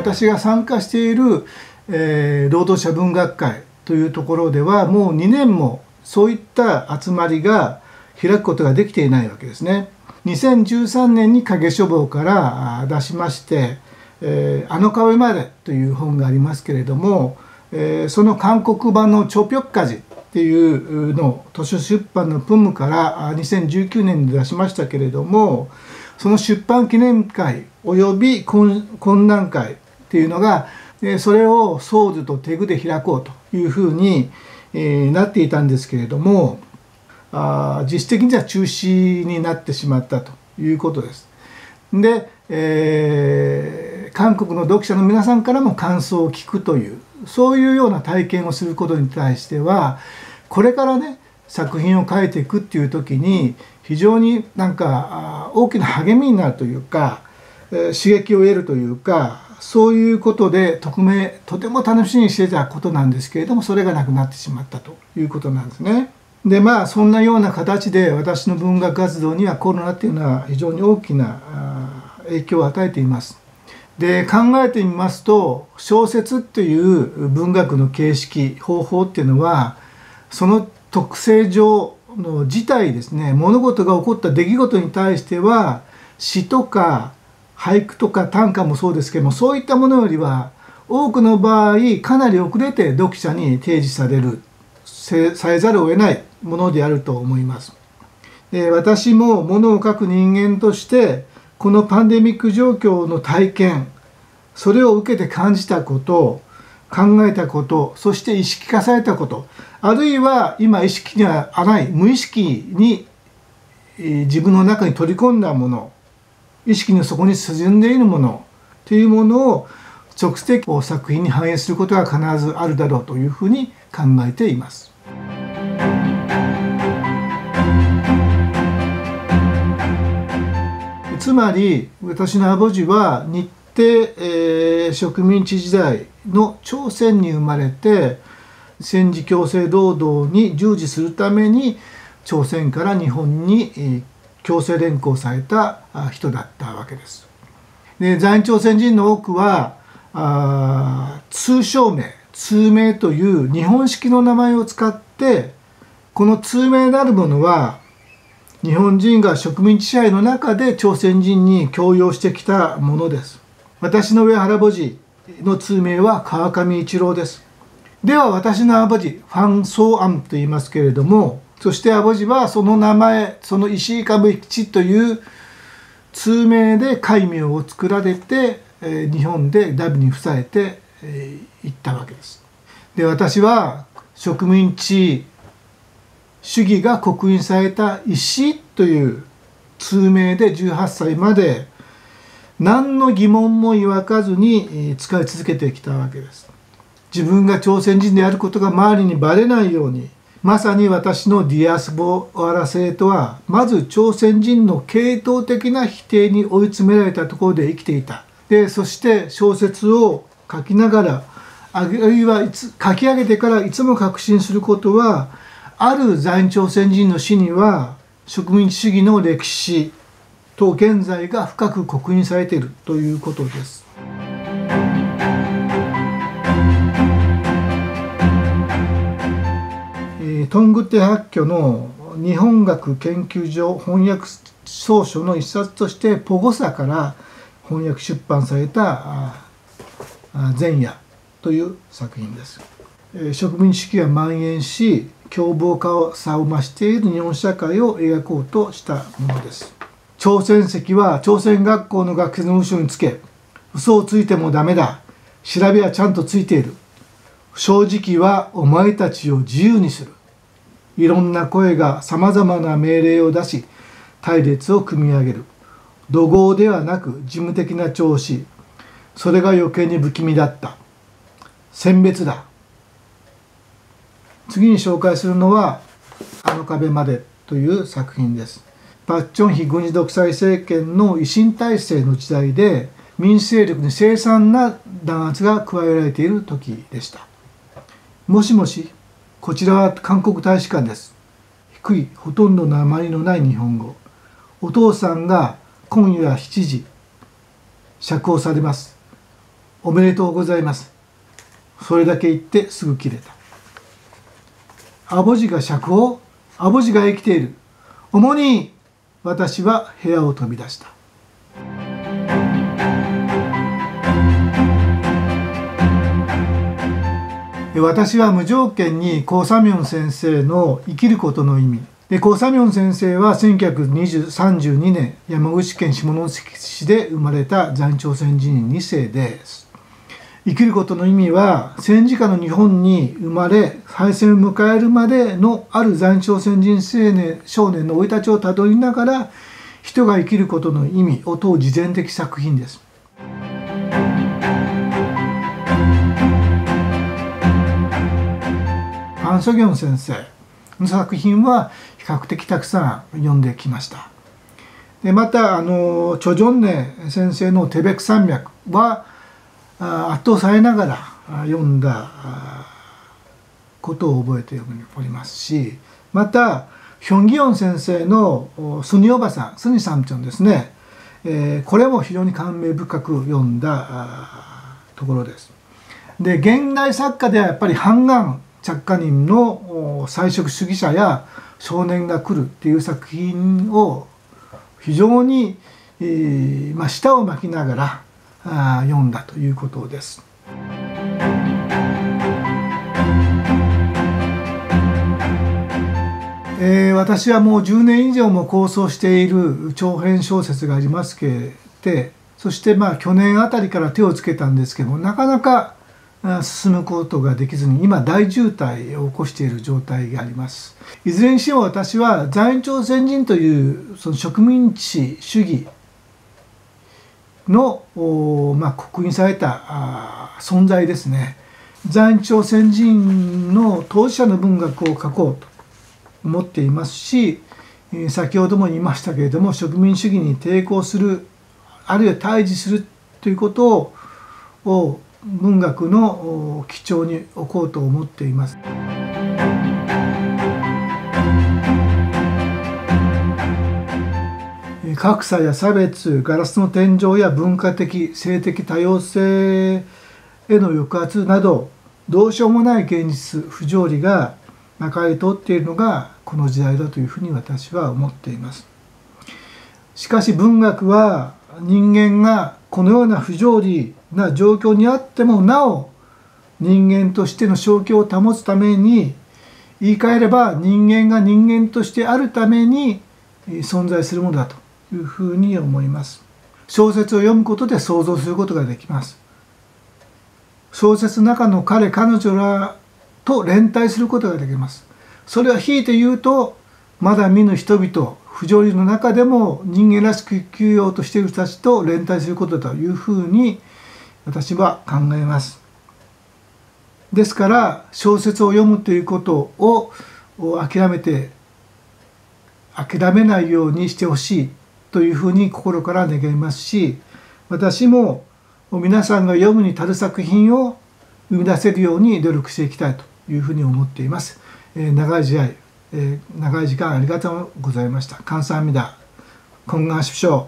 私が参加している、えー、労働者文学会というところではもう2年もそういった集まりが開くことができていないわけですね。2013年に影書房から出しまして「えー、あの壁まで」という本がありますけれども、えー、その韓国版の「チョピョッカジ」っていうのを図書出版のプムから2019年に出しましたけれどもその出版記念会および懇談会っていうのがそれをソーズとテグで開こうというふうになっていたんですけれどもあ実質的には中止になってしまったということです。で、えー、韓国の読者の皆さんからも感想を聞くというそういうような体験をすることに対してはこれからね作品を書いていくっていう時に非常になんか大きな励みになるというか刺激を得るというかそういうことで匿名とても楽しみにしてたことなんですけれどもそれがなくなってしまったということなんですね。でまあそんなような形で私の文学活動にはコロナっていうのは非常に大きな影響を与えています。で考えてみますと小説っていう文学の形式方法っていうのはその特性上の自体ですね物事が起こった出来事に対しては詩とか俳句とか短歌もそうですけどもそういったものよりは多くの場合かなり遅れて読者に提示されるさえざるを得ないものであると思います。で私も物を書く人間としてこのパンデミック状況の体験それを受けて感じたこと考えたことそして意識化されたことあるいは今意識にはない無意識に自分の中に取り込んだもの意識の底に沈んでいるものというものを直接作品に反映することが必ずあるだろうというふうに考えています。つまり私のアボジは日程、えー、植民地時代の朝鮮に生まれて戦時強制労働に従事するために朝鮮から日本に強制連行された人だったわけです。で在日朝鮮人の多くはあ通称名通名という日本式の名前を使ってこの通名なるものは日本人が植民地支配の中で朝鮮人に強要してきたものです。私の上原母子の通名は川上一郎です。では私のアボジファン・ソーアンと言いますけれどもそしてアボジはその名前その石井株吉という通名で戒名を作られて、えー、日本でダビに付されて、えー、行ったわけです。で私は植民地主義が刻印された石という通名で18歳まで何の疑問も抱かずに使い続けてきたわけです。自分が朝鮮人であることが周りにバレないようにまさに私のディアスボアラ性とはまず朝鮮人の系統的な否定に追い詰められたところで生きていたでそして小説を書きながらあるいはいつ書き上げてからいつも確信することはある在日朝鮮人の死には植民地主義の歴史と現在が深く刻印されているということです。トングテ発挙の日本学研究所翻訳総書の一冊としてポゴサから翻訳出版された「前夜」という作品です。植民地主義が蔓延し凶暴化さを増している日本社会を描こうとしたものです。朝鮮籍は朝鮮学校の学生の後ろにつけ嘘をついてもダメだ調べはちゃんとついている正直はお前たちを自由にするいろんな声がさまざまな命令を出し隊列を組み上げる怒号ではなく事務的な調子それが余計に不気味だった選別だ次に紹介するのは「あの壁まで」という作品です。パッチョン非軍事独裁政権の維新体制の時代で民主勢力に凄惨な弾圧が加えられている時でした。もしもしこちらは韓国大使館です。低いほとんどの余りのない日本語。お父さんが今夜7時釈放されます。おめでとうございますそれだけ言ってすぐ切れたアボジが釈放アボジが生きている主に私は部屋を飛び出した私は無条件にコウ・サミョン先生の生きることの意味でコウ・サミョン先生は1932年山口県下関市で生まれた在朝鮮人2世です生きることの意味は戦時下の日本に生まれ敗戦を迎えるまでのある在朝鮮人青年少年の生い立ちをたどりながら人が生きることの意味を問う自伝的作品です。パン・ソギョン先生の作品は比較的たくさん読んできました。でまたあのチョ・ジョンネ先生の「テベク山脈」は圧倒されながら読んだことを覚えておりますしまたヒョン・ギヨン先生の「スニおばさん」スニサムチョンですね、えー、これも非常に感銘深く読んだところです。で現代作家ではやっぱりハンガン着火人の菜食主義者や少年が来るっていう作品を非常に、えーまあ、舌を巻きながらあ読んだということです。えー、私はもう10年以上も構想している長編小説がありますけれどそしてまあ去年あたりから手をつけたんですけどもなかなか進むことができずに今大渋滞を起こしている状態があります。いずれにしても私は在日朝鮮人というその植民地主義の、まあ、刻印された存在ですね。在日朝鮮人の当事者の文学を書こうと思っていますし先ほども言いましたけれども植民主義に抵抗するあるいは対峙するということを文学の基調に置こうと思っています。格差や差別ガラスの天井や文化的性的多様性への抑圧などどうしようもない現実不条理がまかり通っているのがこの時代だというふうに私は思っています。しかし文学は人間がこのような不条理な状況にあってもなお人間としての正気を保つために言い換えれば人間が人間としてあるために存在するものだというふうに思います。小説を読むことで想像することができます。小説の中の彼彼女らと連帯することができます。それはひいて言うとまだ見ぬ人々不条理の中でも人間らしく生きようとしている人たちと連帯することだというふうに私は考えますですから小説を読むということを諦めて諦めないようにしてほしいというふうに心から願いますし私も皆さんが読むに足る作品を生み出せるように努力していきたいというふうに思っています。えー、長い試合、えー、長い時間ありがとうございました。감사합니 다。 건강하십시오。